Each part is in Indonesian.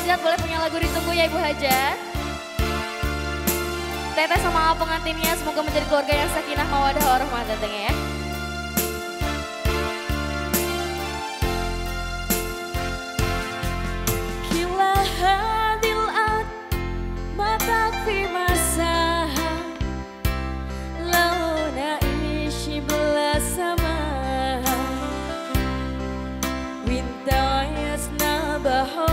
Hajat boleh punya lagu ditunggu ya Ibu Hajat Teteh sama pengantinnya semoga menjadi keluarga yang sakinah mawadah warahmah tentunya ya. Ad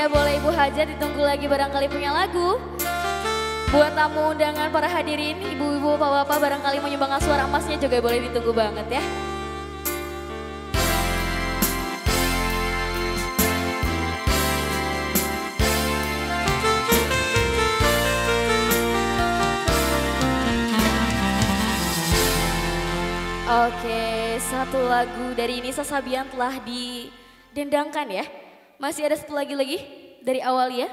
Ya boleh Ibu Hajat ditunggu lagi barangkali punya lagu. Buat tamu undangan para hadirin, ibu-ibu, bapak-bapak barangkali mau nyumbang suara emasnya juga boleh ditunggu banget ya. Oke, satu lagu dari Nisa Sabian telah didendangkan ya. Masih ada satu lagi lagi dari awal ya.